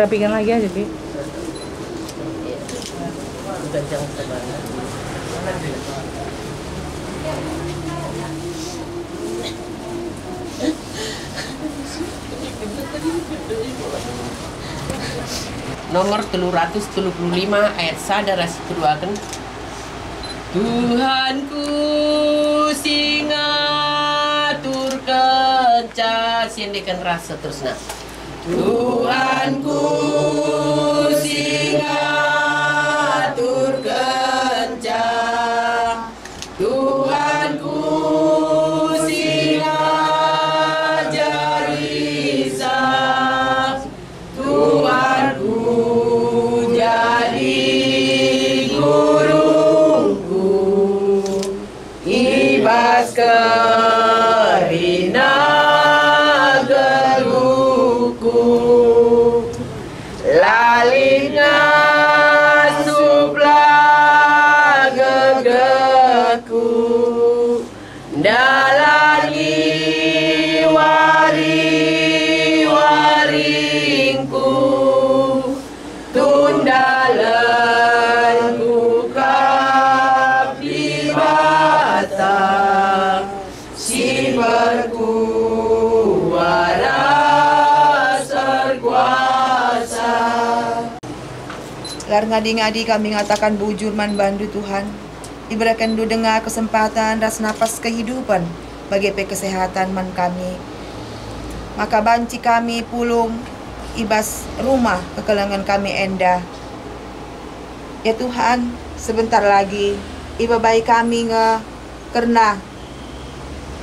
dirapikan lagi aja, Bi. nomor 375 ayat sadara kedua kan Tuhanku singatur kenca sindikan rasa terus nak Tuhanku singatur Ngadi-ngadi kami ngatakan bujur man bandu Tuhan. Diberikan du dengar kesempatan ras napas kehidupan. bagi pe kesehatan man kami. Maka banci kami pulung ibas rumah kekelangan kami enda. Ya Tuhan, sebentar lagi iba bayi kami nge karena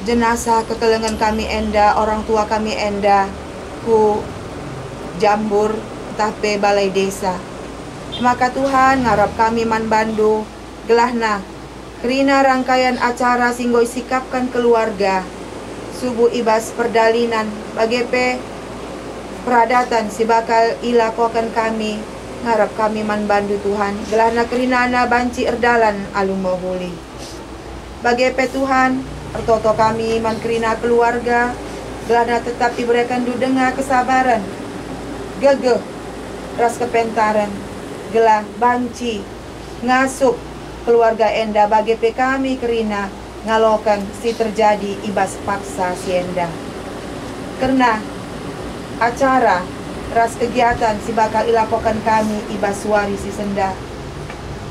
jenazah kekelangan kami enda, orang tua kami enda ku jambur tape balai desa. Maka Tuhan ngarap kami man bandu gelahna kerina rangkaian acara singgo sikapkan keluarga. Subuh ibas perdalinan bagepe peradatan si bakal ilakokan kami. Ngarap kami man bandu Tuhan. Gelahna kerinana banci erdalan alum mahuli. Bagepe Tuhan ertoto kami man kerina keluarga. Gelahna tetap diberikan dudenga kesabaran. Gegeh ras kepentaran gelah banci ngasup keluarga enda bagi kami kerina ngalokan si terjadi ibas paksa si enda. Karena acara ras kegiatan si bakal ilakokan kami ibas suari si senda.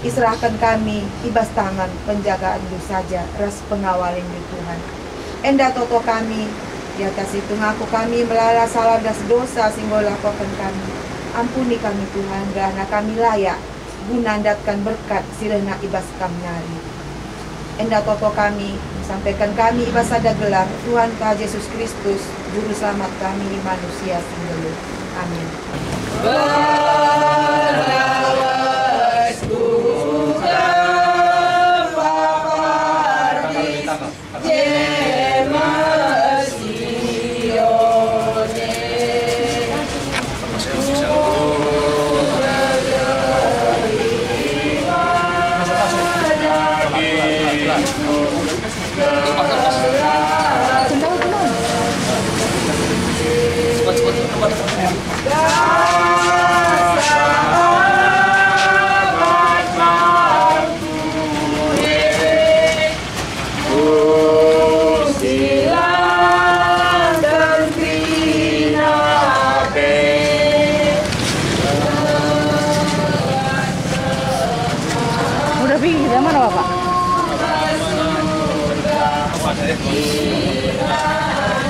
Israhkan kami ibas tangan penjagaan lu saja ras pengawalin lu Tuhan. Enda toto kami di atas itu ngaku kami melala salah das dosa singgo lakokan kami Ampuni kami Tuhan, karena kami layak gunandatkan berkat silena ibas kamnari. Enda toto kami, sampaikan kami ibas ada gelar Tuhan Tuhan Yesus Kristus, Juru Selamat kami manusia singgalu. Amin.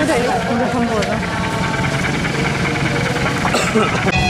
Udah ya, udah sempurna. atas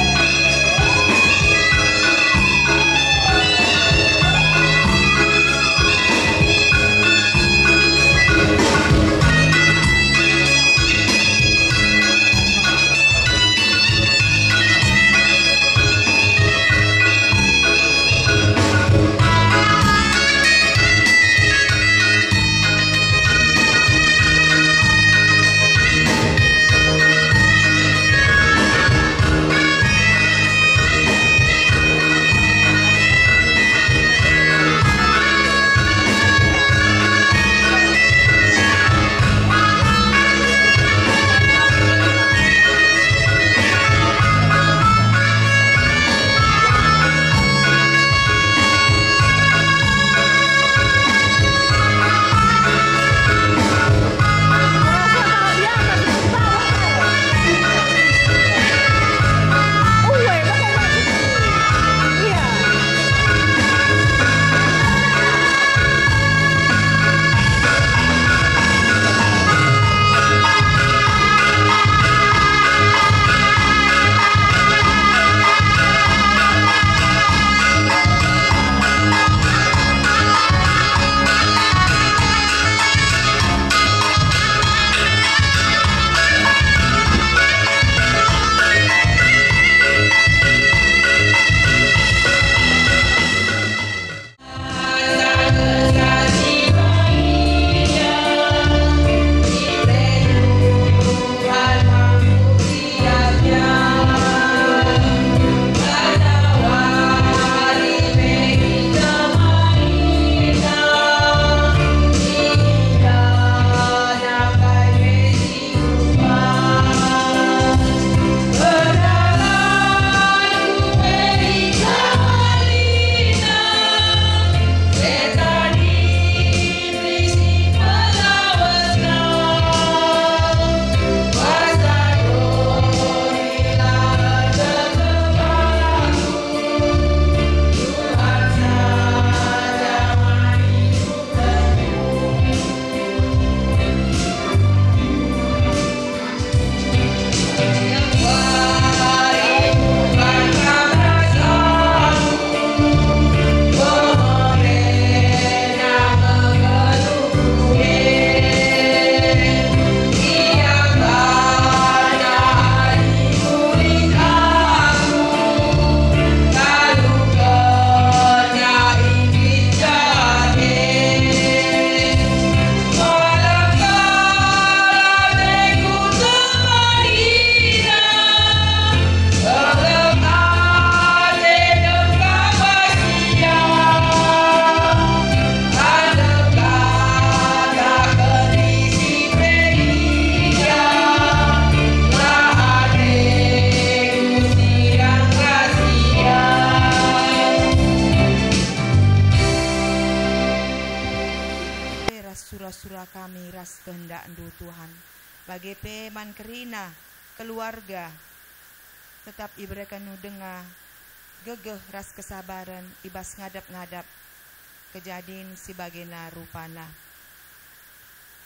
rupana.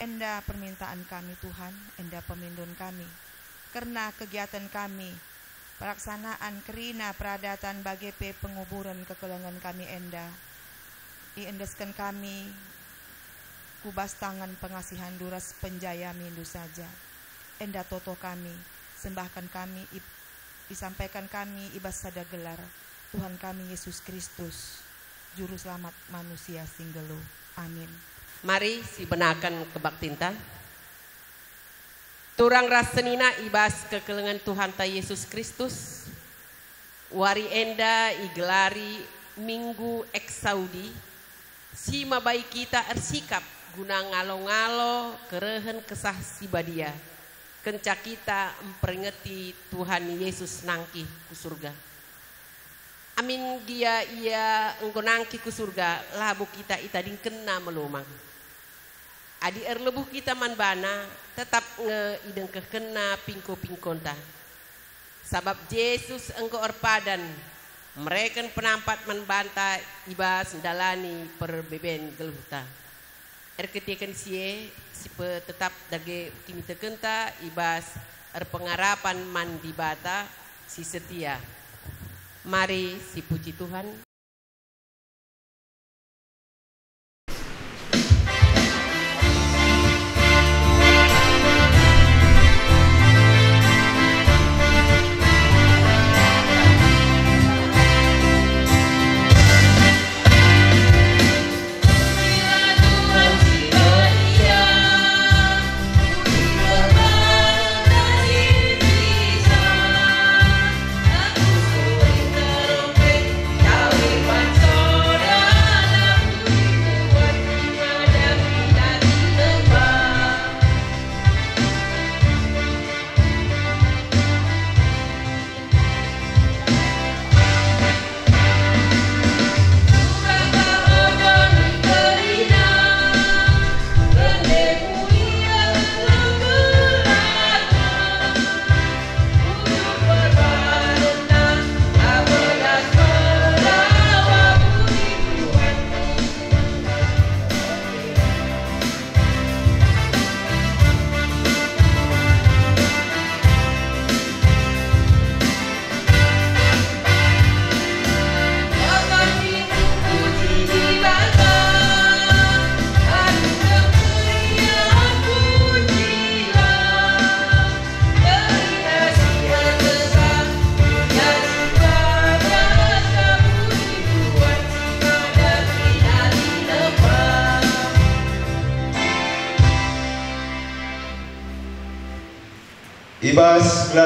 Enda permintaan kami Tuhan, enda pemindun kami. Karena kegiatan kami, pelaksanaan kerina peradatan bagi pe penguburan kekelangan kami enda. Iendeskan kami kubas tangan pengasihan duras penjaya mindu saja. Enda toto kami, sembahkan kami, disampaikan kami ibas sada gelar Tuhan kami Yesus Kristus, Juru Selamat manusia singgelo. Amin. Mari si benakan kebaktinta. Turang rasenina ibas kekelengan Tuhan ta Yesus Kristus. Wari enda igelari minggu eksaudi. Si mabai kita ersikap guna ngalo-ngalo kerehen kesah si badia. Kenca kita memperingati Tuhan Yesus nangki ku surga. Amin gia ia engko nangki ku surga labu kita itading kena melumang. Adi erlebuh kita man bana tetap nge ideng kekena pingko pingkonta. Sabab Yesus engko erpadan mereka penampat man banta ibas dalani perbeben geluhta. Er ketikan sie sipe tetap dage kimi tekenta ibas er pengarapan man di bata si setia. Mari si puji Tuhan.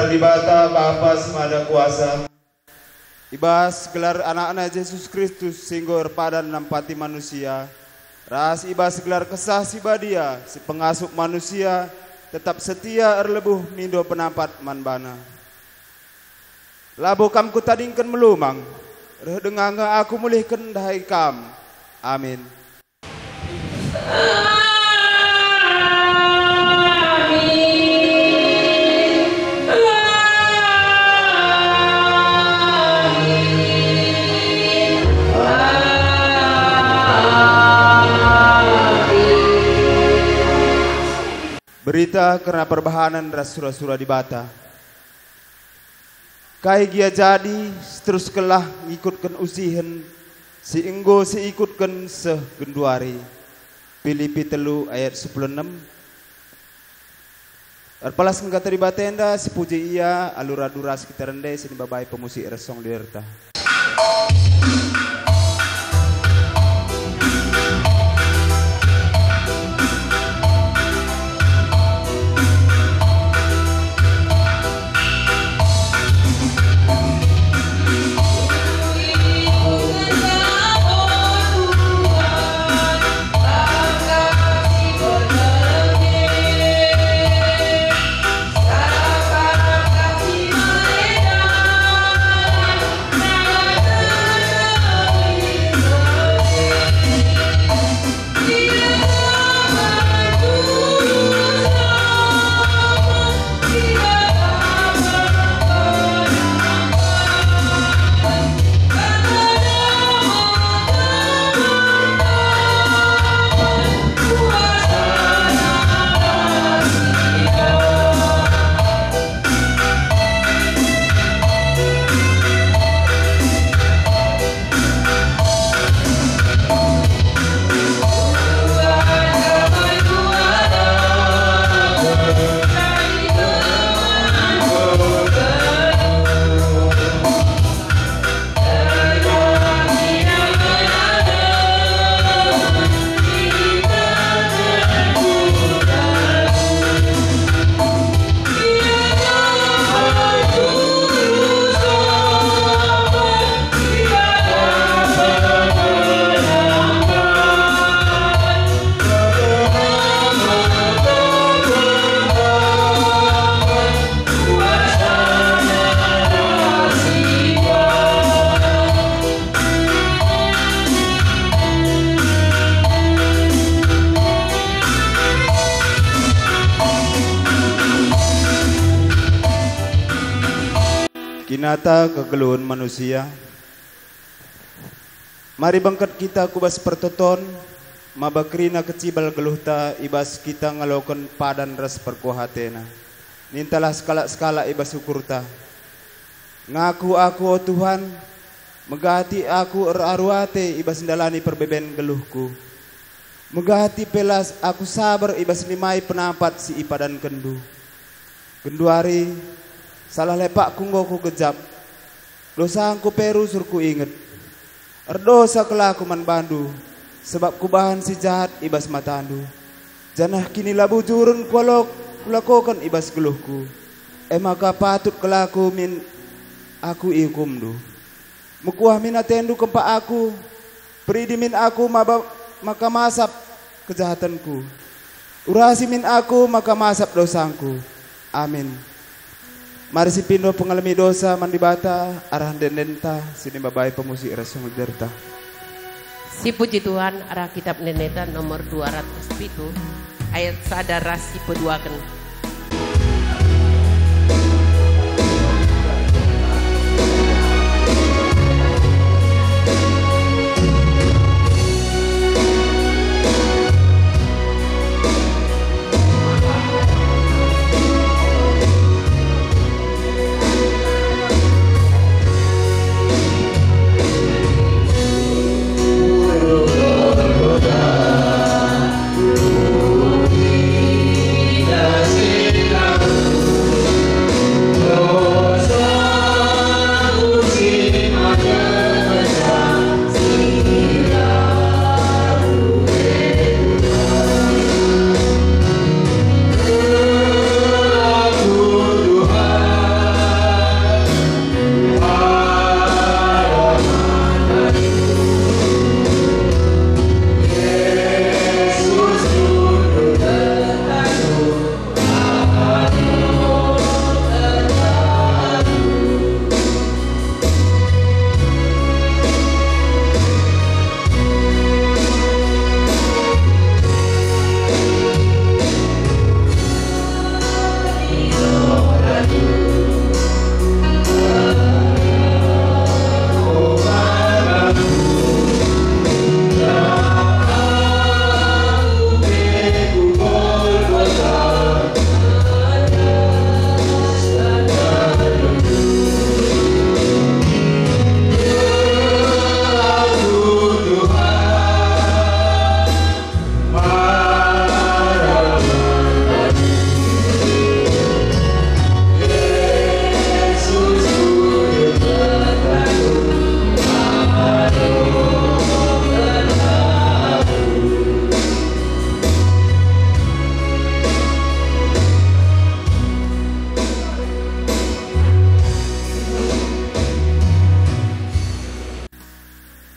Ibas gelar di bata Bapa semada kuasa. Ibas gelar anak-anak Yesus Kristus singgur padan nampati manusia. Ras ibas gelar kesah si badia, si pengasuh manusia, tetap setia erlebuh mindo penampat manbana. Labo kam ku tadingkan melumang, reh denganga aku mulihkan dahai kam. Amin. Berita karena perbahanan ras surah-surah di bata. Kai gia jadi terus kelah ngikutkan usihen si enggo si ikutkan seh genduari. Filipi telu ayat 16 Arpalas ngkata di batenda si puji ia alura duras kita rendai sini babai pemusik resong dirta. Kinata kegeluhun manusia. Mari bangkat kita kubas pertoton, mabakrina kecibal geluhta ibas kita ngalokan padan ras perkuhatena. Nintalah skala-skala ibas syukurta. Ngaku aku oh Tuhan, megati aku eraruate ibas ndalani perbeben geluhku. Megati pelas aku sabar ibas limai penampat si ipadan kendu. Genduari salah lepak kunggo ku. Dosa angku peru surku inget. Erdosa kelaku man bandu. Sebab kubahan si jahat ibas matandu. Janah kini labu jurun kualok kulakokan ibas geluhku. Eh maka patut kelaku min aku ikum du. Mukuah min atendu kempa aku. Peridimin aku maba, maka masap kejahatanku. Urasi min aku maka masap dosangku. Amin. Mari si pindo pengalami dosa mandibata arah dendenta sini babai pemusik rasa mujarta. Si puji Tuhan arah kitab neneta nomor 200 itu ayat sadar rasi peduakan.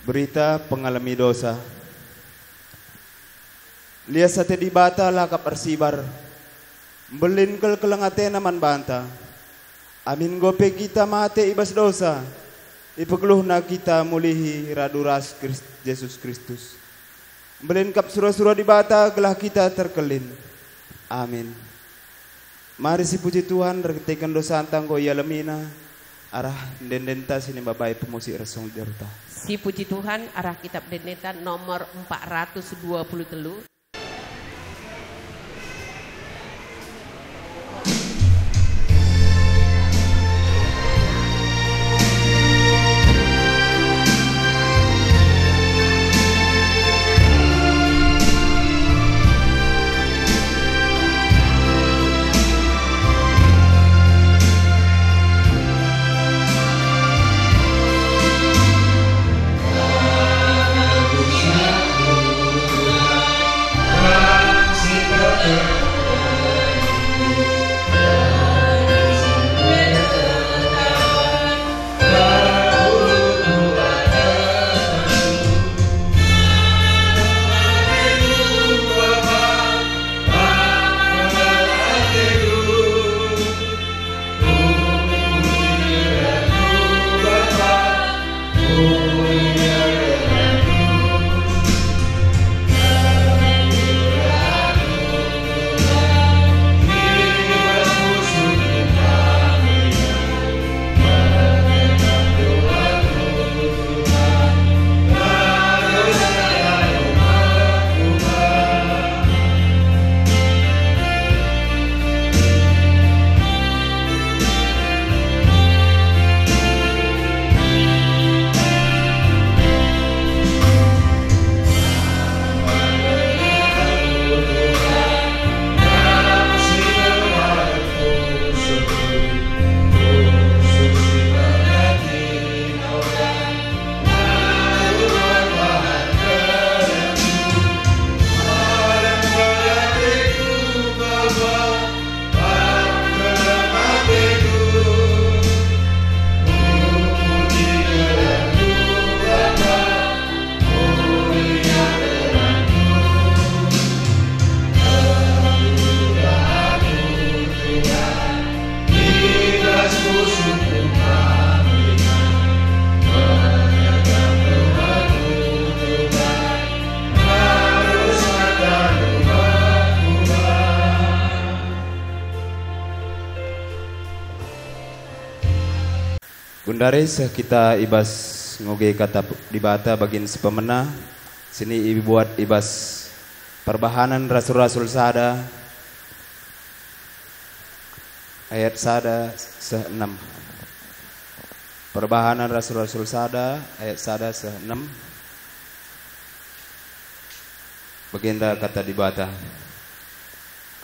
Berita pengalami dosa. Lihat sate di bata lakap arsibar. Belin kel kelengate naman banta. Amin gope kita mate ibas dosa. Ipagluh na kita mulihi raduras Christ, Yesus Kristus. Belin kap surah-surah di bata gelah kita terkelin. Amin. Mari si puji Tuhan reketekan dosa antang go ya lemina. Arah dendenta sini babai pemusik resong derta. Si puji Tuhan arah kitab Deneta nomor 420 telu. Seh kita ibas ngoge kata di bata bagin sepemena. Sini ibu buat ibas perbahanan rasul-rasul sada. Ayat sada se enam perbahanan rasul-rasul sada ayat sada se enam baginda kata di bata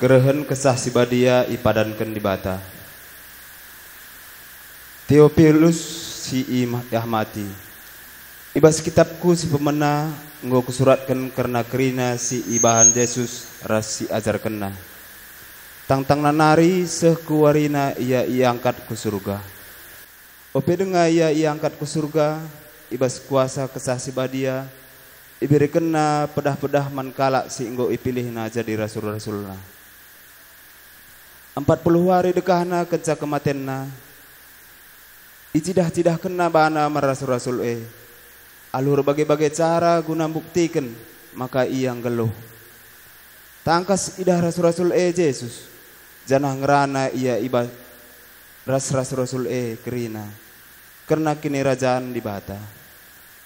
kerehen kesah si badia ipadankan di bata Theophilus si Yahmati Ibas kitabku si pemena nggo kusuratkan karena kerina si ibahan Yesus ras si ajar kena Tang-tang nanari sekuarina ia ia angkat ke surga Ope denga ia ia angkat ke surga Ibas kuasa kesah si badia iberi kena pedah-pedah mankala si enggo ipilih na jadi rasul-rasulna. Empat puluh hari dekahna kenca kematenna. Icidah-cidah kena bana rasul-rasul e. Alur bagai-bagai cara guna buktikan maka ia geluh. Tangkas idah rasul-rasul e Yesus. Janah ngerana ia iba ras rasul-rasul e kerina. Karena kini rajaan di bata.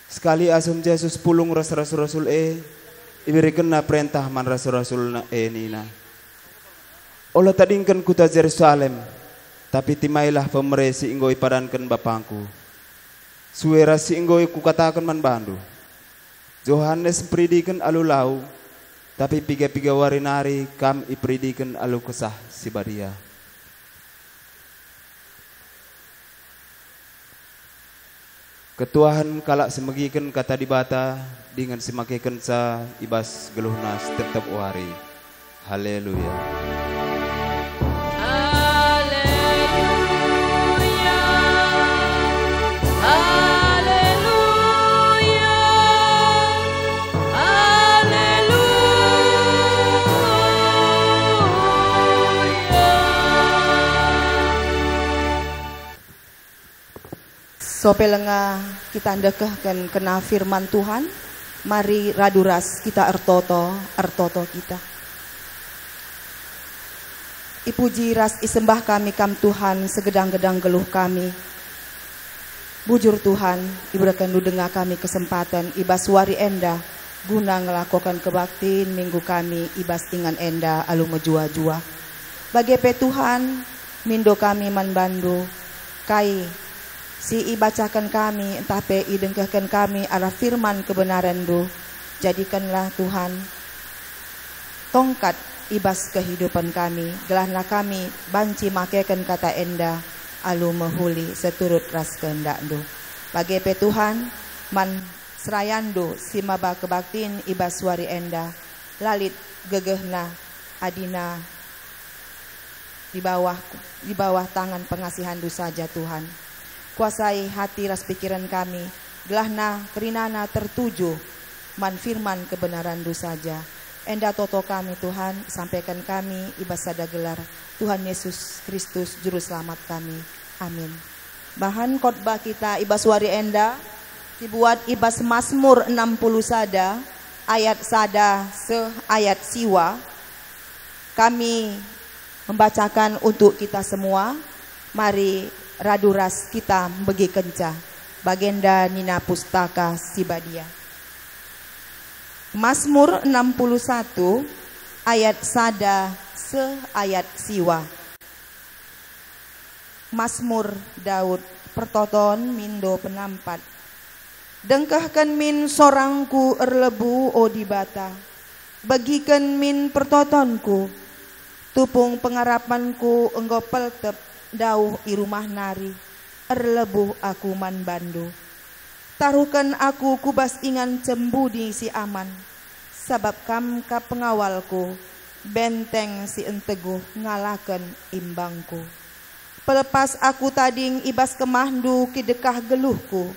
Sekali asum Yesus pulung ras rasul-rasul e iberikan na perintah man rasul-rasul na e nina. Olah tadingkan kuta Jerusalem, tapi timailah pemeresi inggo ipadankan bapangku. Suera si inggo kukatakan man bandu. Johannes pridikan alu lau, tapi piga-piga warinari kam ipridikan alu kesah si badia. Ketuahan kalak semegikan kata di bata dengan semakikan sa ibas geluhna setiap hari. Haleluya. Haleluya. Sope lenga kita ndekehkan kena firman Tuhan. Mari raduras kita ertoto, ertoto kita. Ipuji ras isembah kami kam Tuhan segedang-gedang geluh kami. Bujur Tuhan, iberakan lu dengar kami kesempatan ibas wari enda guna ngelakukan kebaktiin minggu kami ibas tingan enda alu ngejua-jua. Bagi pe Tuhan, mindo kami man bandu, kai si ibacakan kami entah pe idengkahkan kami arah firman kebenaran du jadikanlah Tuhan tongkat ibas kehidupan kami. Gelahna kami banci makekan kata enda. Alu mehuli seturut ras kehendak du bagi pe Tuhan man serayandu simaba kebaktin ibas wari enda. Lalit gegehna adina di bawah di bawah tangan pengasihan du saja Tuhan kuasai hati ras pikiran kami. Gelahna kerinana tertuju. Man firman kebenaran du saja. Enda toto kami Tuhan sampaikan kami ibasada gelar. Tuhan Yesus Kristus juru selamat kami. Amin. Bahan khotbah kita ibas wari enda dibuat ibas Mazmur 60 sada ayat sada se ayat siwa. Kami membacakan untuk kita semua. Mari raduras kita bagi kenca. Bagenda nina pustaka sibadia. Mazmur 61 ayat sada se ayat siwa. Mazmur Daud pertoton mindo penampat. Dengkahkan min sorangku erlebu o dibata. Bagikan min pertotonku. Tupung pengarapanku enggo peltep dauh i rumah nari erlebuh aku man bandu. Taruhkan aku kubas ingan cembudi si aman sabab kam ka pengawalku benteng si enteguh ngalakan imbangku. Pelepas aku tading ibas kemahdu kidekah geluhku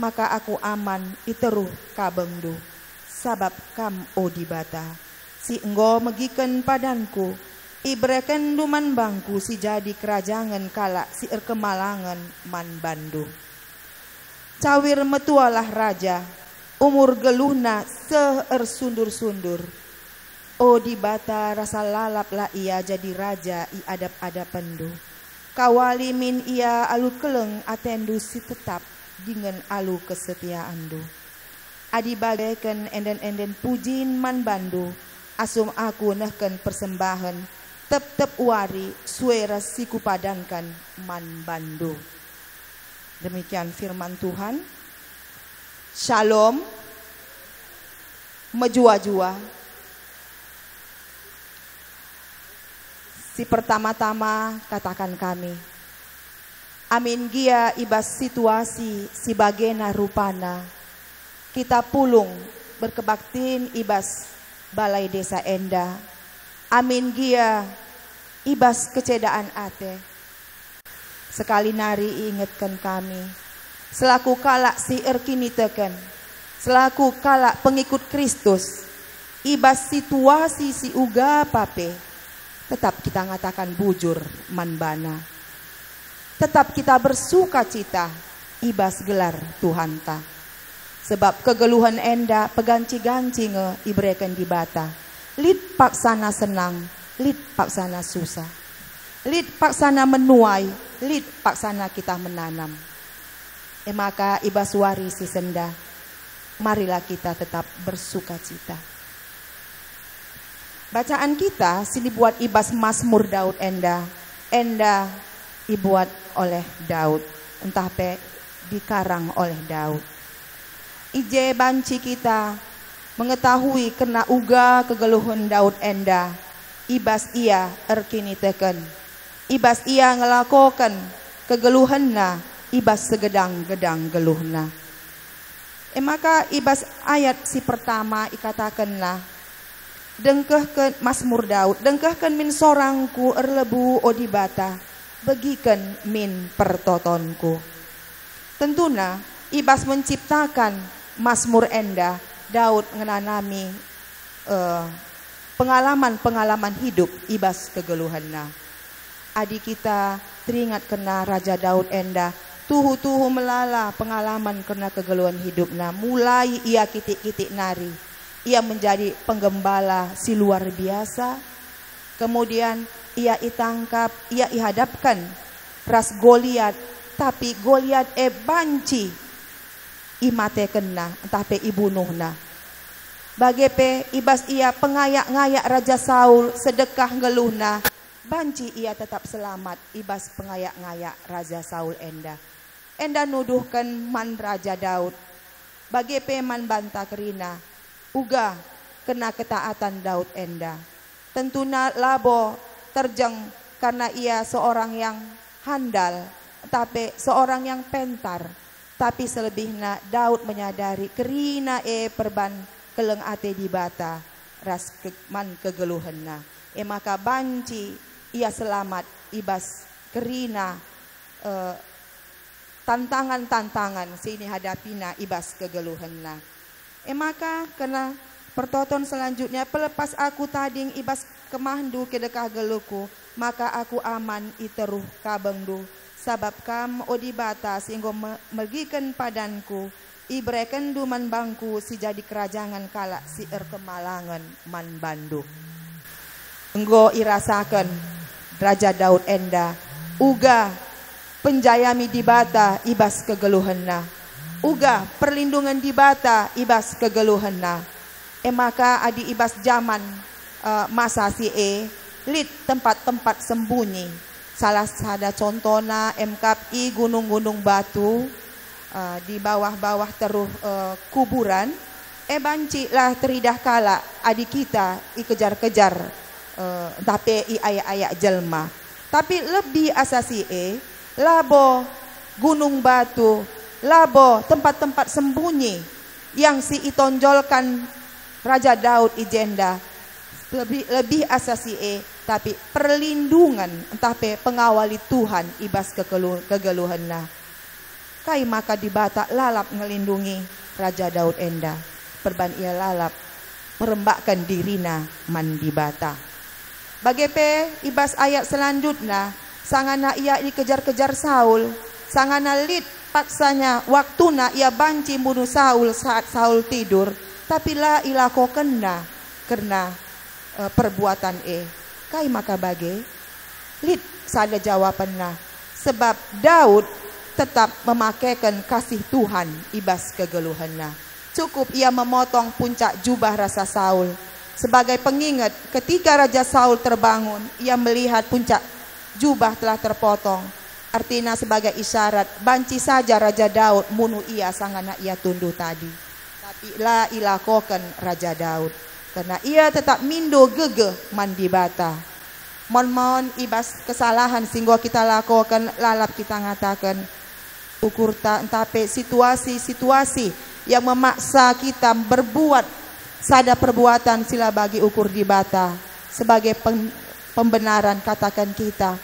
maka aku aman iteruh kabengdu sabab kam odibata si enggo megiken padanku Ibreken duman bangku si jadi kerajangan kala si erkemalangan man bandu. Cawir metualah raja, umur geluhna seer sundur-sundur. O di bata rasa lalap lah ia jadi raja i adap-adap pendu. Kawali min ia alu keleng atendu si tetap dengan alu kesetiaandu. Adi bagaikan enden-enden pujin man bandu, asum aku nehken persembahan, tep-tep wari suara siku padankan man bandu. Demikian firman Tuhan. Shalom. Mejua-jua. Si pertama-tama katakan kami. Amin gia ibas situasi si bagena rupana. Kita pulung berkebaktin ibas balai desa enda. Amin gia ibas kecedaan ate. Sekali nari ingatkan kami. Selaku kalak si erkini teken. Selaku kalak pengikut Kristus. Ibas situasi si uga pape tetap kita ngatakan bujur manbana. Tetap kita bersuka cita ibas gelar Tuhan ta. Sebab kegeluhan enda peganci-ganci nge ibreken di bata. Lid paksana senang, lid paksana susah. Lid paksana menuai, lid paksana kita menanam. E maka ibas wari si senda, marilah kita tetap bersuka cita. Bacaan kita sini buat ibas Mazmur Daud Enda. Enda dibuat oleh Daud. Entah pe dikarang oleh Daud. Ije banci kita mengetahui kena uga kegeluhan Daud Enda. Ibas ia erkini teken. Ibas ia ngelakokan kegeluhanna. Ibas segedang-gedang geluhna. Eh maka ibas ayat si pertama ikatakanlah dengkehkan Mazmur Daud, dengkehkan min sorangku erlebu odibata, begikan min pertotonku. Tentuna ibas menciptakan Mazmur enda, Daud ngenanami uh, pengalaman-pengalaman hidup ibas kegeluhanna. Adi kita teringat kena Raja Daud enda, tuhu-tuhu melala pengalaman kena kegeluhan hidupna, mulai ia kitik-kitik nari ia menjadi penggembala si luar biasa. Kemudian ia ditangkap, ia dihadapkan ras Goliat, tapi Goliat e banci imate kena, tapi ibunuhna. Bagepe ibas ia pengayak-ngayak Raja Saul sedekah geluhna, banci ia tetap selamat ibas pengayak-ngayak Raja Saul enda. Enda nuduhkan man Raja Daud. Bagepe man banta kerina, uga kena ketaatan Daud enda. Tentuna labo terjeng karena ia seorang yang handal, tapi seorang yang pentar. Tapi selebihnya Daud menyadari kerina e perban keleng ate di bata ras ke, man kegeluhenna. E maka banci ia selamat ibas kerina eh, tantangan-tantangan sini hadapina ibas kegeluhenna. Eh maka kena pertoton selanjutnya pelepas aku tading ibas kemahdu ke dekah geluku maka aku aman iteruh kabengdu sabab kam odibata sehingga mergikan padanku ibreken duman bangku si jadi kerajangan kalak si er kemalangan man bandu enggo irasakan Raja Daud enda uga penjayami dibata ibas kegeluhenna uga perlindungan di bata ibas kegeluhan na. E maka adi ibas zaman uh, masa si e lit tempat-tempat sembunyi. Salah sada contohna MKI gunung-gunung batu uh, di bawah-bawah teruh uh, kuburan. E banci lah teridah kala adi kita ikejar-kejar uh, tapi i ayak-ayak jelma. Tapi lebih asasi e labo gunung batu labo tempat-tempat sembunyi yang si itonjolkan Raja Daud ijenda lebih lebih asasi e tapi perlindungan entah pe pengawali Tuhan ibas kegeluh, kegeluhan lah kai maka dibata lalap ngelindungi Raja Daud enda perban ia lalap merembakkan dirina man dibata bagepe ibas ayat selanjutnya sangana ia dikejar-kejar Saul sangana lit paksanya waktu na ia banci bunuh Saul saat Saul tidur tapi lah ilako kena karena uh, perbuatan e kai maka bage lit sada jawabannya. Sebab Daud tetap memakaikan kasih Tuhan ibas kegeluhannya. Cukup ia memotong puncak jubah rasa Saul. Sebagai pengingat ketika Raja Saul terbangun, ia melihat puncak jubah telah terpotong. Artinya sebagai isyarat, banci saja Raja Daud munu ia sangana ia tunduh tadi. Tapi la ilakokan Raja Daud. Karena ia tetap mindo gege mandi bata. Mon-mon ibas kesalahan sehingga kita lakukan lalap kita ngatakan ukur tapi situasi-situasi yang memaksa kita berbuat sada perbuatan sila bagi ukur di bata sebagai pembenaran katakan kita.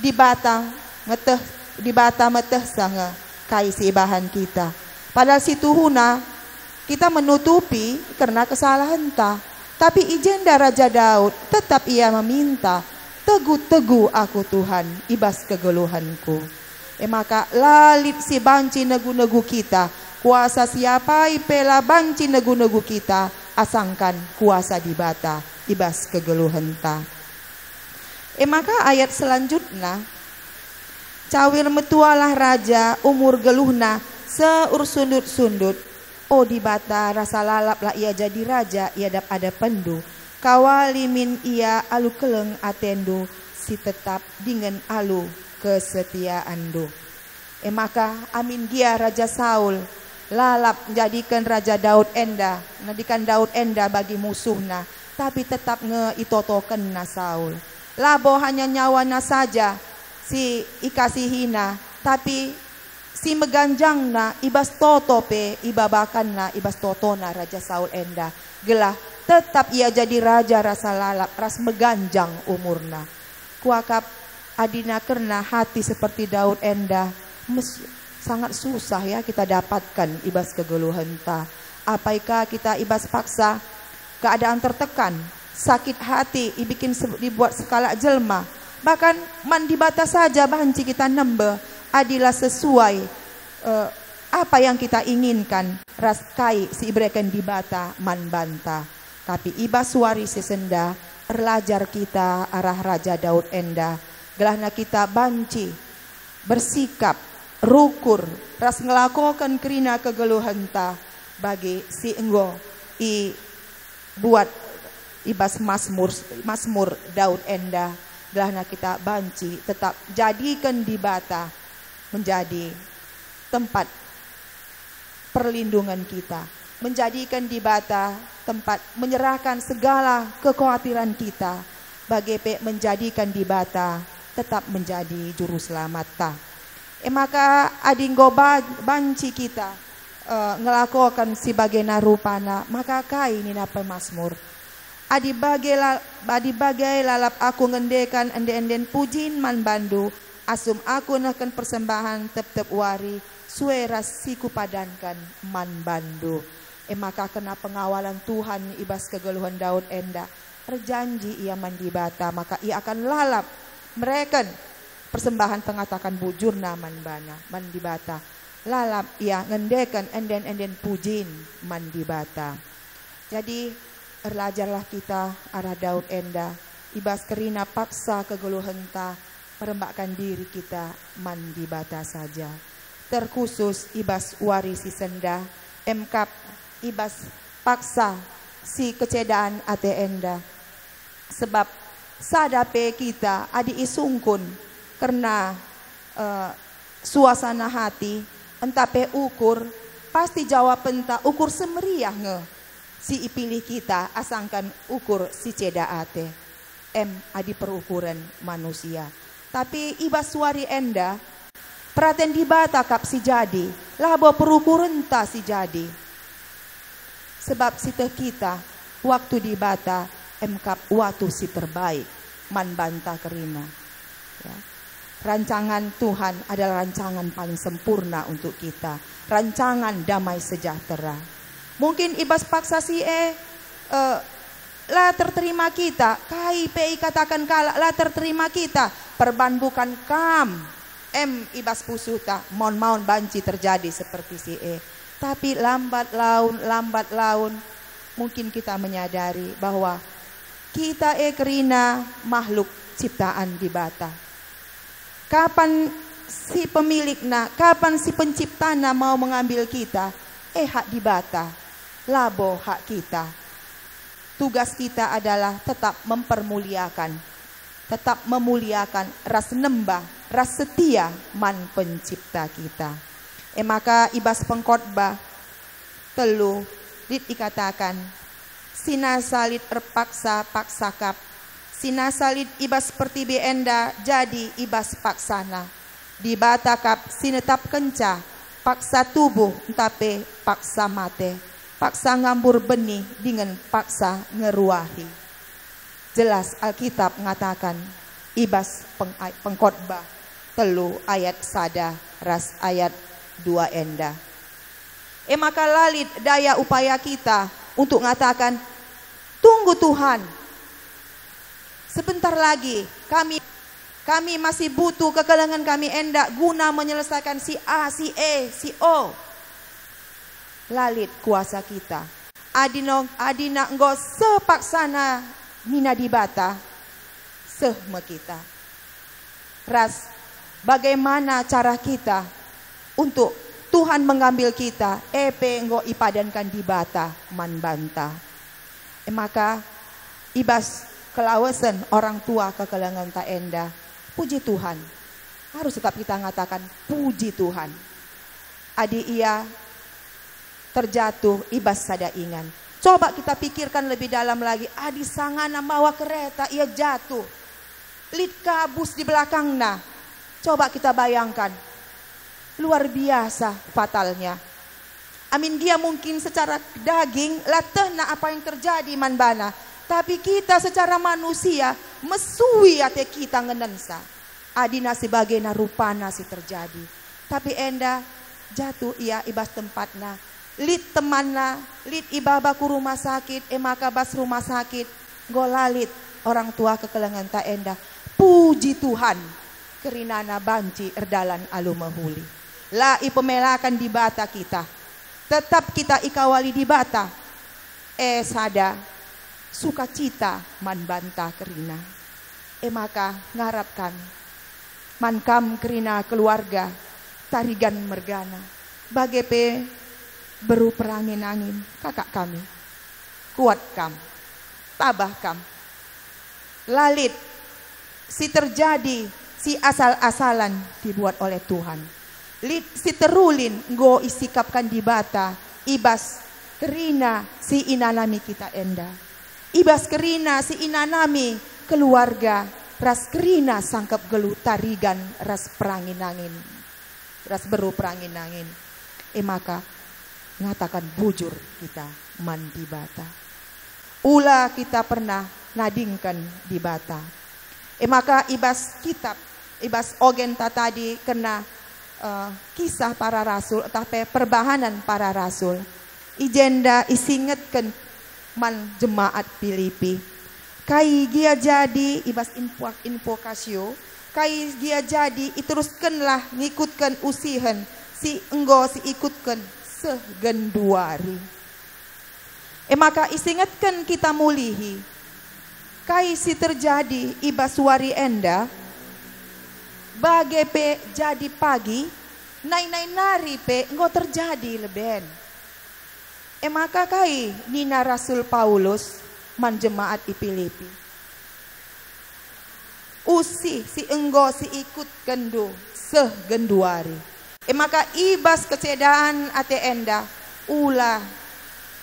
Di bata ngeteh di bata meteh sanga kai si bahan kita. Padahal situ huna kita menutupi karena kesalahan ta. Tapi ijenda Raja Daud tetap ia meminta teguh-teguh aku Tuhan ibas kegeluhanku eh maka lalit si banci negu-negu kita. Kuasa siapa ipela banci negu-negu kita. Asangkan kuasa di bata ibas kegeluhan ta. Eh maka ayat selanjutnya. Cawir metualah raja umur geluhna seur sundut-sundut. Oh di bata rasa lalap lah ia jadi raja ia dap ada pendu. Kawalimin ia alu keleng atendo si tetap dengan alu kesetiaan eh maka amin dia raja Saul lalap menjadikan Raja Daud enda, menjadikan Daud enda bagi musuhnya, tapi tetap ngeitotoken na Saul. Labo hanya nyawana saja si ikasihina, tapi si meganjang na ibas totope ibabakan na ibas totona Raja Saul enda. Gelah tetap ia jadi raja rasa lalap, ras meganjang umurna. Kuakap adina kerna hati seperti Daud enda, sangat susah ya kita dapatkan ibas kegeluhan ta. Apakah kita ibas paksa keadaan tertekan, sakit hati, dibikin dibuat sekala jelma. Bahkan mandi bata saja banci kita nembe adalah sesuai uh, apa yang kita inginkan. Raskai si ibreken di bata man banta. Tapi ibas suari sesenda erlajar kita arah Raja Daud enda. Gelahna kita banci bersikap rukur ras ngelakokan kerina kegeluhan ta bagi si enggo i buat ibas masmur masmur Daud enda. Gelahna kita banci tetap jadikan di bata menjadi tempat perlindungan kita menjadikan di bata tempat menyerahkan segala kekhawatiran kita bagi menjadikan di bata tetap menjadi juru selamat ta Eh maka adinggo banci kita uh, ngelakukan bagena rupana maka kai nina pemasmur. Adi bagai adi bagai lalap aku ngendekan ende-enden pujin man bandu asum aku nakan persembahan tep-tep wari suera siku padankan man bandu. Eh maka kena pengawalan Tuhan ibas kegeluhan Daud enda. Berjanji ia mandi bata maka ia akan lalap mereka persembahan pengatakan bujur naman bana mandi bata lalap ia ngendekan enden enden pujin mandi bata jadi erlajarlah kita arah Daud enda. Ibas kerina paksa kegeluhenta perembakkan diri kita mandi bata saja. Terkhusus ibas warisi senda emkap ibas paksa si kecedaan ate enda. Sebab sadape kita adi isungkun karena uh, suasana hati entah pe ukur pasti jawab entah ukur semeriah nge. Si ipilih kita asangkan ukur si ceda ate. M adi perukuran manusia. Tapi iba suari enda praten di bata kap si jadi labo perukuran ta si jadi. Sebab si kita waktu di bata M kap waktu si terbaik man banta kerina ya rancangan Tuhan adalah rancangan paling sempurna untuk kita. Rancangan damai sejahtera. Mungkin ibas paksa si e uh, lah terterima kita. KIPI katakan kalah lah terterima kita. Perban bukan kam. M ibas pusuta. Mon-mon banci terjadi seperti si E. Tapi lambat laun, lambat laun. Mungkin kita menyadari bahwa kita e kerina makhluk ciptaan di bata Kapan si pemilikna, kapan si penciptana mau mengambil kita? Eh hak dibata, labo hak kita. Tugas kita adalah tetap mempermuliakan, tetap memuliakan ras nembah, ras setia man pencipta kita. Eh maka ibas pengkhotbah telu dikatakan sinasalit terpaksa paksa kap. Sinasalit ibas seperti beenda jadi ibas paksana di batakap sinetap kenca paksa tubuh tapi paksa mate. Paksa ngambur benih dengan paksa ngeruahi. Jelas Alkitab mengatakan ibas peng, pengkhotbah telu ayat sada ras ayat dua enda. Eh maka lalit daya upaya kita untuk mengatakan tunggu Tuhan. Sebentar lagi kami kami masih butuh kekelangan kami endak guna menyelesaikan si A, si E, si O. Lalit kuasa kita. Adino, adina enggo sepaksana mina dibata sehme kita. Ras, bagaimana cara kita untuk Tuhan mengambil kita, epe enggo ipadankan di bata man banta. E maka ibas kelawasan orang tua kekelangan tak enda. Puji Tuhan. Harus tetap kita mengatakan puji Tuhan. Adi ia terjatuh ibas sada ingan. Coba kita pikirkan lebih dalam lagi. Adi sangana bawa kereta ia jatuh. Lid kabus di belakangnya. Coba kita bayangkan Luar biasa fatalnya. Amin dia mungkin secara daging latah na apa yang terjadi manbana. Tapi kita secara manusia mesui ate kita ngenensa. Adina sebagai narupana si terjadi. Tapi enda jatuh ia ibas tempatna. Lid temanna, lid ibaba ku rumah sakit, emaka bas rumah sakit. Golalit orang tua kekelangan tak enda. Puji Tuhan, kerinana banci erdalan alu mahuli. La ipemelakan di bata kita. Tetap kita ikawali di bata. Eh sada sukacita man banta kerina. Eh maka ngarapkan mankam kerina keluarga tarigan mergana. Bagepe beru perangin angin kakak kami. Kuat kam, tabah kam. Lalit si terjadi si asal-asalan dibuat oleh Tuhan si terulin go isikapkan di bata ibas kerina si inanami kita enda. Ibas kerina si inanami keluarga ras kerina sangkap gelu tarigan ras perangin angin. Ras beru perangin angin. E maka ngatakan bujur kita mandi bata. Ula kita pernah nadingkan di bata. E ibas kitab ibas ogen tadi kena uh, kisah para rasul tapi perbahanan para rasul. Ijenda isingetkan man jemaat Filipi. Kai gia jadi ibas info info kasio. Kai gia jadi iteruskanlah ngikutkan usihan si enggo si ikutkan segenduari. Eh maka isingatkan kita mulihi. Kai si terjadi ibas wari enda Bage pe jadi pagi, nai nai nari pe nggak terjadi leben. E maka kai Nina Rasul Paulus man jemaat di Filipi. Usi si enggo si ikut gendu seh genduari. E maka ibas kesedaan ate enda ula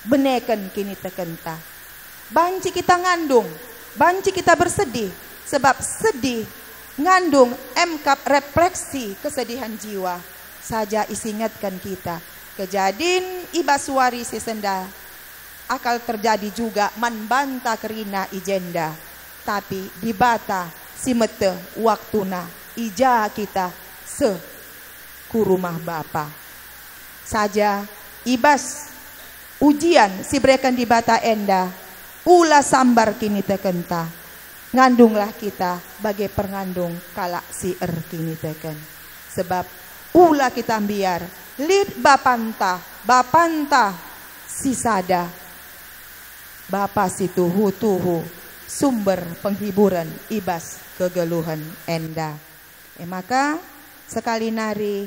beneken kini tekenta. Banci kita ngandung, banci kita bersedih sebab sedih ngandung emkap refleksi kesedihan jiwa. Saja isingatkan kita kejadian ibaswari senda. Akal terjadi juga manbanta kerina ijenda. Tapi di bata simete waktuna ija kita se ku rumah bapa. Saja ibas ujian si berikan di bata enda. Ula sambar kini tekenta ngandunglah kita bagai pengandung kalak si er kini teken. Sebab ula kita biar lid bapanta, bapanta si sada. Bapa si tuhu tuhu sumber penghiburan ibas kegeluhan enda. Eh, maka sekali nari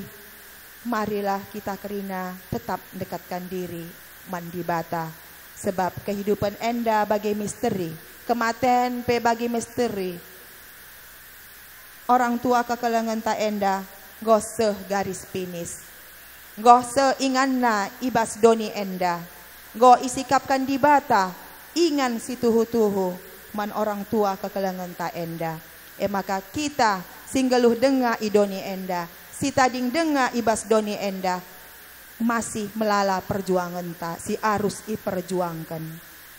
marilah kita kerina tetap dekatkan diri mandi bata sebab kehidupan enda bagi misteri kematian pe bagi misteri. Orang tua kekelengan tak enda goseh garis finis goseh inganna ibas doni enda. Go isikapkan di bata ingan si tuhu-tuhu. Man orang tua kekelengan tak enda. Eh maka kita singgeluh denga idoni enda. Si tading denga ibas doni enda. Masih melala perjuangan ta si arus i perjuangkan.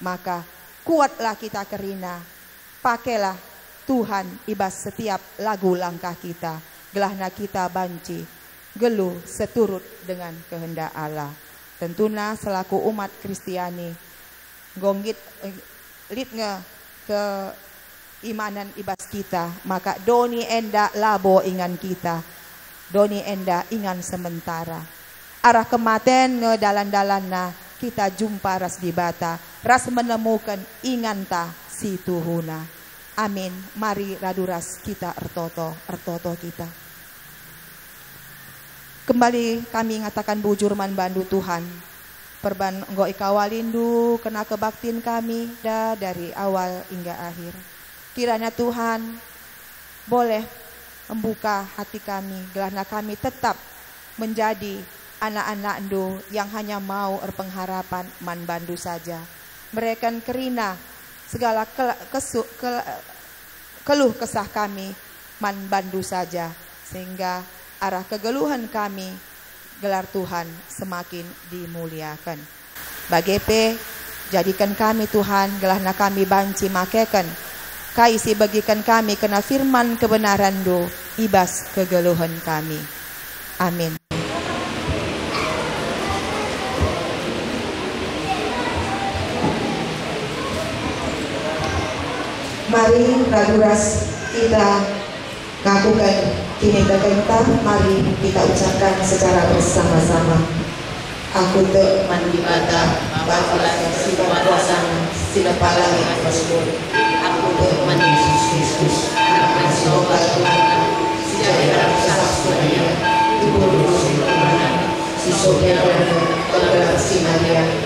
Maka kuatlah kita kerina. Pakailah Tuhan ibas setiap lagu langkah kita. Gelahna kita banci geluh seturut dengan kehendak Allah. Tentunya selaku umat Kristiani gonggit eh, litnya ke imanan ibas kita. Maka doni enda labo ingan kita. Doni enda ingan sementara. Arah kematian ngedalan-dalan na kita jumpa ras di bata ras menemukan ingan ta si tuhuna. Amin. Mari raduras kita ertoto ertoto kita. Kembali kami ngatakan bujur man bandu Tuhan. Perban enggo ikawalindu kena kebaktin kami dah dari awal hingga akhir. Kiranya Tuhan boleh membuka hati kami gelahna kami tetap menjadi anak-anak ndo yang hanya mau berpengharapan man bandu saja. Mereka kerina segala ke, kesu, ke, keluh kesah kami man bandu saja sehingga arah kegeluhan kami gelar Tuhan semakin dimuliakan. Bagepe jadikan kami Tuhan gelahna kami banci makekan. Kaisi bagikan kami kena firman kebenaran do ibas kegeluhan kami. Amin Mari raduras kita lakukan kini kita mari kita ucapkan secara bersama-sama. Aku te mandi bapa si sila pala pastor. Aku te mandi Yesus Kristus. Anak sobat Tuhan. Si jaya saksanya. Ibu si si Sophia dan si Maria.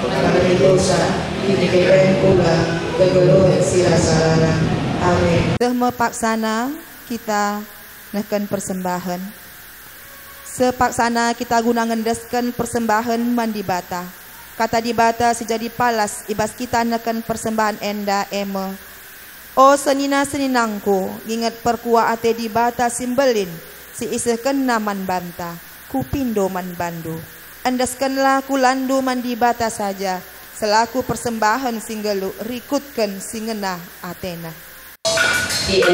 Kami dosa Ini keben pula Kegeluhan sila salana Amin Semua paksana kita neken persembahan. Sepaksana kita guna ngendeskan persembahan mandi bata. Kata di bata sejadi palas ibas kita neken persembahan enda eme o senina seninangku ingat perkua ate di bata simbelin si isehken naman banta kupindo man bandu andaskanlah kulandu mandi bata saja selaku persembahan singgelu rikutkan singenah Athena di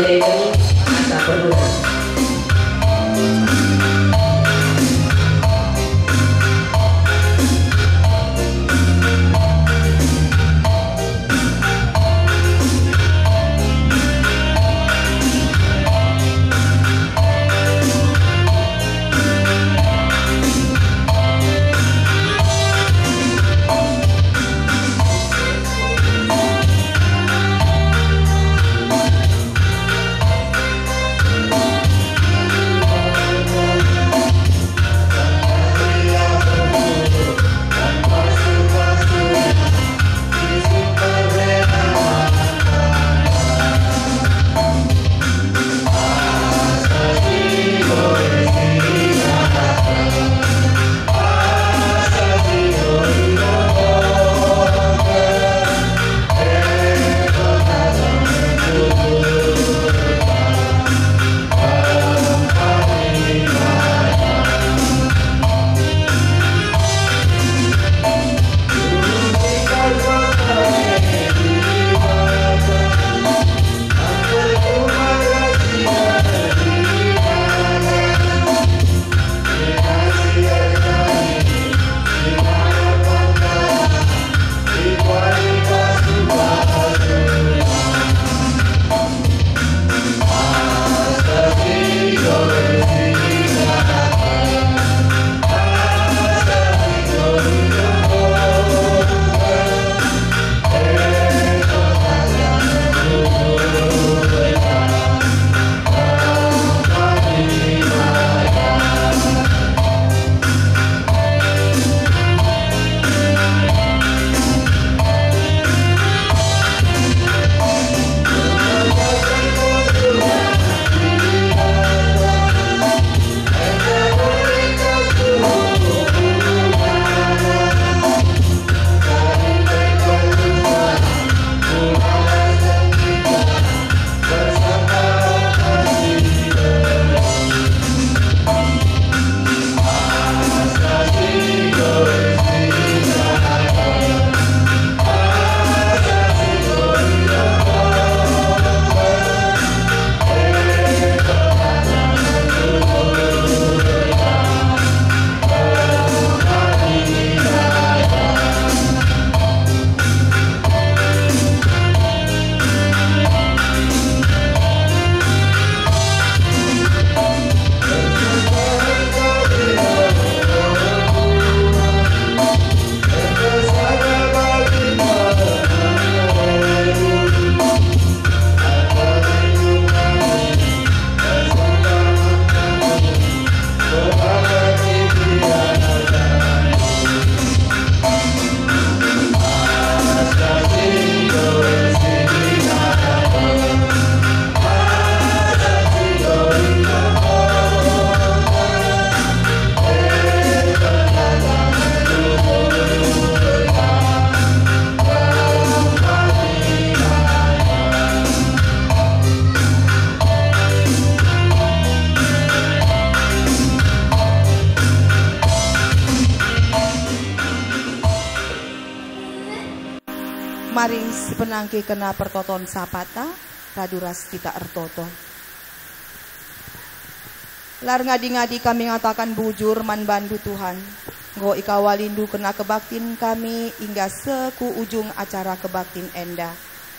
sepenangki kena pertoton sapata, raduras kita ertoto. Lar ngadi-ngadi kami ngatakan bujur man bandu Tuhan. Go ikawalindu kena kebaktin kami hingga seku ujung acara kebaktin enda.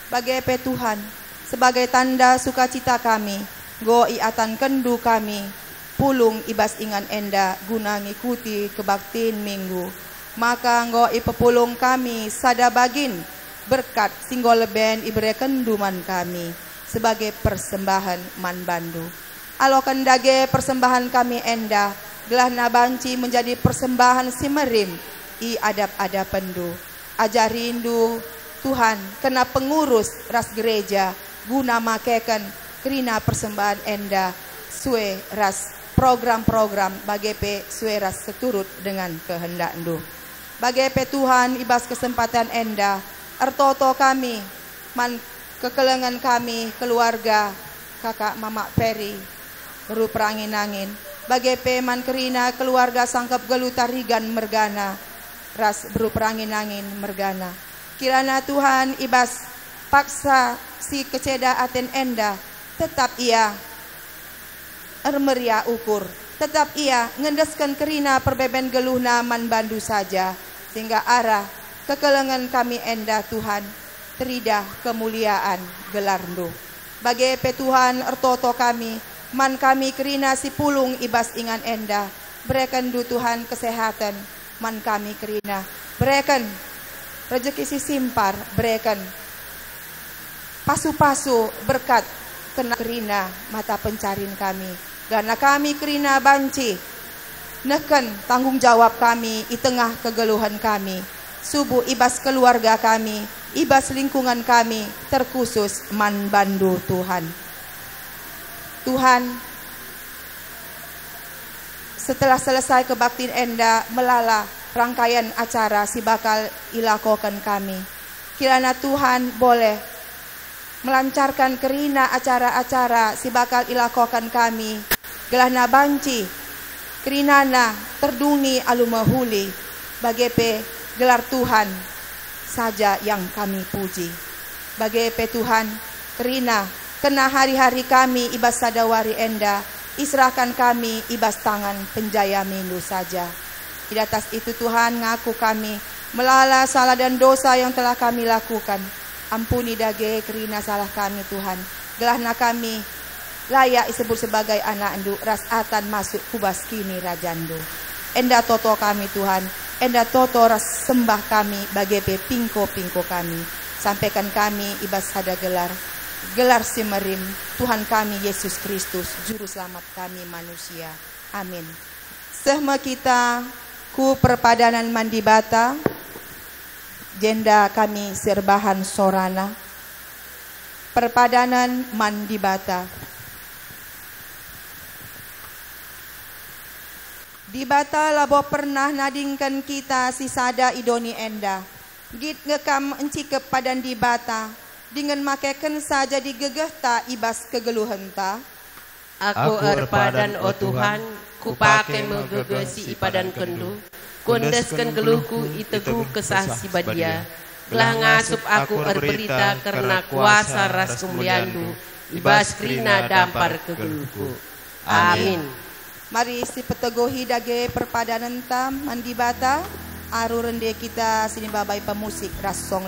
Bagai pe Tuhan, sebagai tanda sukacita kami, go iatan kendu kami, pulung ibas ingan enda guna ngikuti kebaktin minggu. Maka go ipepulung kami sada bagin berkat singgol leben ibere kenduman kami sebagai persembahan man bandu. Alokan dage persembahan kami enda gelah nabanci menjadi persembahan simerim i adap-adap pendu. Ajarindu Tuhan kena pengurus ras gereja guna makeken kerina persembahan enda sue ras program-program bagi pe sue ras seturut dengan kehendak ndu. Bagi pe Tuhan ibas kesempatan enda ertoto kami man kekelengan kami keluarga kakak mamak Peri beru perangin-angin bagi peman kerina keluarga sangkap gelutarigan mergana. Ras beru perangin-angin mergana. Kirana Tuhan ibas paksa si keceda aten enda tetap ia ermeria ukur. Tetap ia ngendeskan kerina perbeben geluhna man bandu saja sehingga arah kekelengan kami enda Tuhan. Teridah kemuliaan gelarndo bagi petuhan ertoto kami man kami kerina si pulung ibas ingan enda berikan du Tuhan kesehatan man kami kerina. Berikan rezeki si simpar berikan pasu-pasu berkat kena kerina mata pencarin kami. Karena kami kerina banci neken tanggung jawab kami di tengah kegeluhan kami subuh ibas keluarga kami ibas lingkungan kami terkhusus man bandu Tuhan. Tuhan setelah selesai kebaktiin enda melala rangkaian acara si bakal ilakokan kami. Kirana Tuhan boleh melancarkan kerina acara-acara si bakal ilakokan kami. Gelahna banci kerinana terduni alumahuli. Bagepe gelar Tuhan saja yang kami puji bagepe Tuhan kerina kena hari-hari kami ibas sadawari enda Israhkan kami ibas tangan penjaya mindu saja. Di atas itu Tuhan ngaku kami melala salah dan dosa yang telah kami lakukan. Ampuni dage kerina salah kami Tuhan. Gelahna kami layak disebut sebagai anak endu rasatan masuk kubas kini rajandu. Enda toto kami Tuhan. Enda toto ras sembah kami bagi pingko-pingko kami. Sampaikan kami ibas sada gelar gelar simerim Tuhan kami Yesus Kristus juru selamat kami manusia. Amin. Sehma kita ku perpadanan mandi bata jenda kami serbahan sorana. Perpadanan mandi bata di bata labo pernah nadingkan kita si sada idoni enda git ngekam enci kepadan di bata dengan makaikan saja digegeh ta ibas kegeluhan ta. Aku erpadan o Tuhan, ku pakai megegesi ipadan kendu, kondeskan geluhku itegu kesah si badia. Telah ngasup aku erberita karena kuasa ras kemuliandu, ibas krina dampar kegeluhku. Amin. Mari si petegohi dage perpadanan tam mandi bata, aru rende kita sini babai pemusik ras song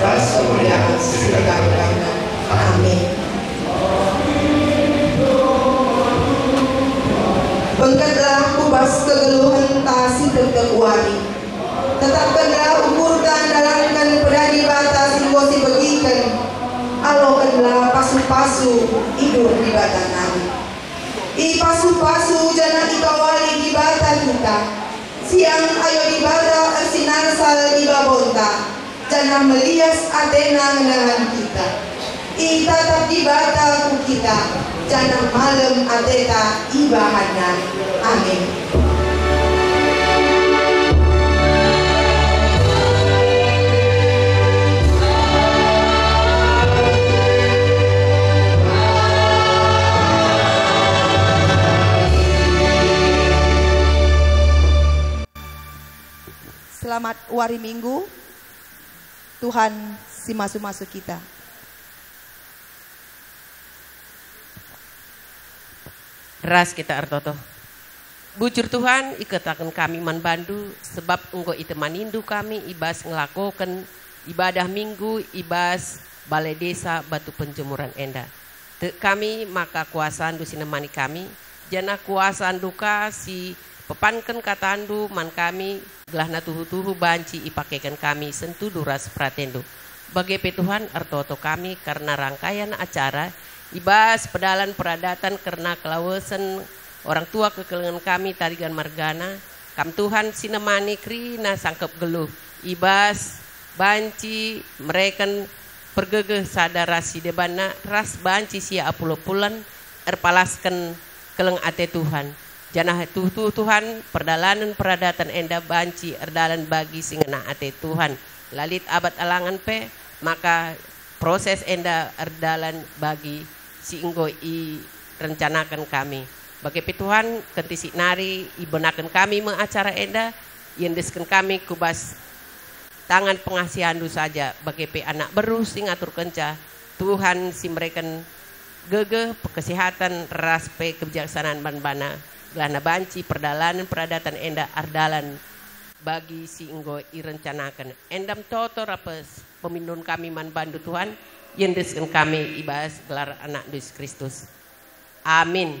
ras kemuliaan segala-galanya. Amin. Bengkatlah kubas kegeluhan tasi tertekuari Tetapkanlah ukurkan dalamkan pedadi batas simbosi begikan Alokanlah pasu-pasu hidup di batan nami I pasu-pasu jana ikawali di bata kita Siang ayo di bata arsinarsal di babonta Melias Athena dengan kita. I tatap di bata ku kita. Jana malam ateta ibahana Amin. Selamat wari minggu. Tuhan si masuk-masuk kita. Ras kita artoto. Bujur Tuhan ikatakan kami man bandu sebab engkau itu manindu kami ibas ngelakokan ibadah minggu ibas balai desa batu penjemuran enda. Kami maka kuasaan du sinemani kami jana kuasaan duka si pepankan katandu man kami gelahna tuhu-tuhu banci ipakekan kami sentu duras pratendo. Bagi Tuhan artoto kami karena rangkaian acara ibas pedalan peradatan karena kelawasan orang tua kekelengan kami tarigan margana kam Tuhan sinemani krina sangkep geluh ibas banci mereka pergegeh sadara si debana ras banci sia apulo pulan erpalaskan keleng ate Tuhan janah tu, tu Tuhan perdalanan peradatan enda banci erdalan bagi singena ate Tuhan. Lalit abad alangan pe maka proses enda erdalan bagi si i rencanakan kami. Bagi Tuhan kenti nari ibenakan kami mengacara enda yendeskan kami kubas tangan pengasihan du saja. Bagi pe anak beru sing atur kenca Tuhan si mereka gege kesehatan ras pe kebijaksanaan ban bana gelana banci perdalanan peradatan enda ardalan. Bagi si enggo irencanakan. Endam toto rapes peminun kami man bandu Tuhan yendeskan kami ibas gelar anak Yesus Kristus. Amin